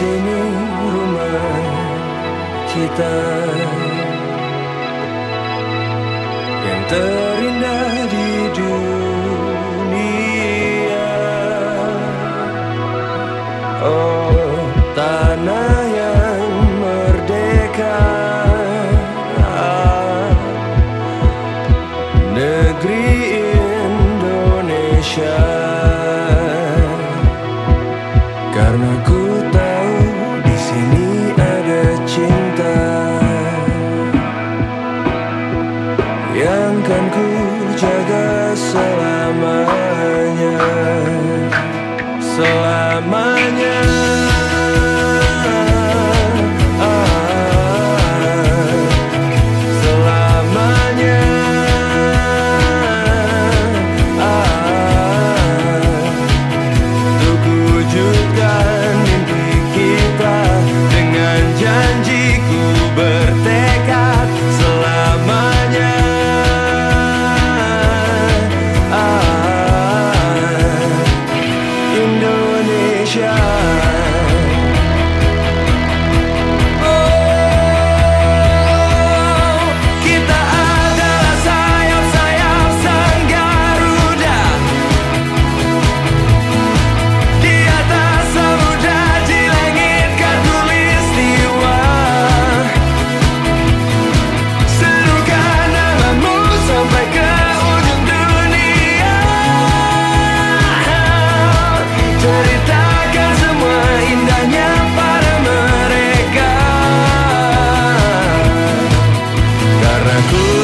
sini rumah kita yang terindah di dunia. Oh tanah. akan ku jaga selamanya. Selamanya. good.